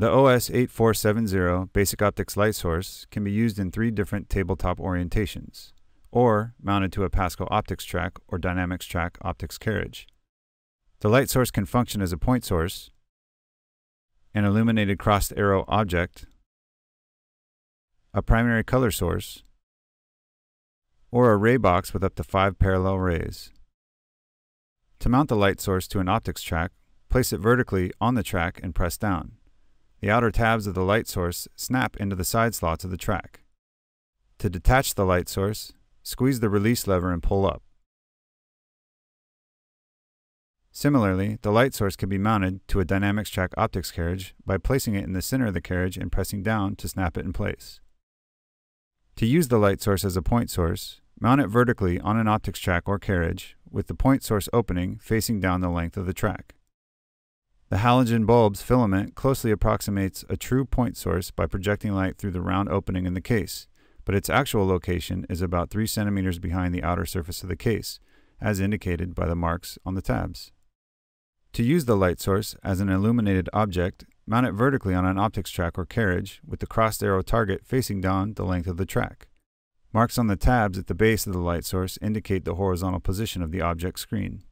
The OS8470 Basic Optics light source can be used in three different tabletop orientations, or mounted to a Pasco optics track or Dynamics track optics carriage. The light source can function as a point source, an illuminated crossed arrow object, a primary color source, or a ray box with up to five parallel rays. To mount the light source to an optics track, place it vertically on the track and press down. The outer tabs of the light source snap into the side slots of the track. To detach the light source, squeeze the release lever and pull up. Similarly, the light source can be mounted to a Dynamics Track optics carriage by placing it in the center of the carriage and pressing down to snap it in place. To use the light source as a point source, mount it vertically on an optics track or carriage with the point source opening facing down the length of the track. The halogen bulb's filament closely approximates a true point source by projecting light through the round opening in the case, but its actual location is about 3 centimeters behind the outer surface of the case, as indicated by the marks on the tabs. To use the light source as an illuminated object, mount it vertically on an optics track or carriage with the crossed arrow target facing down the length of the track. Marks on the tabs at the base of the light source indicate the horizontal position of the object screen.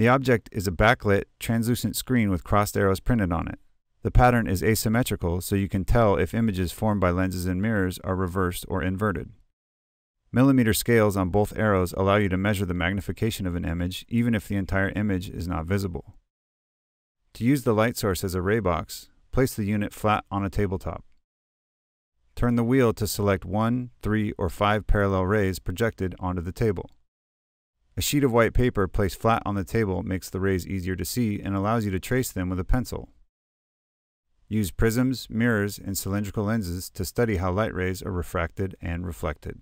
The object is a backlit, translucent screen with crossed arrows printed on it. The pattern is asymmetrical, so you can tell if images formed by lenses and mirrors are reversed or inverted. Millimeter scales on both arrows allow you to measure the magnification of an image even if the entire image is not visible. To use the light source as a ray box, place the unit flat on a tabletop. Turn the wheel to select one, three, or five parallel rays projected onto the table. A sheet of white paper placed flat on the table makes the rays easier to see and allows you to trace them with a pencil. Use prisms, mirrors, and cylindrical lenses to study how light rays are refracted and reflected.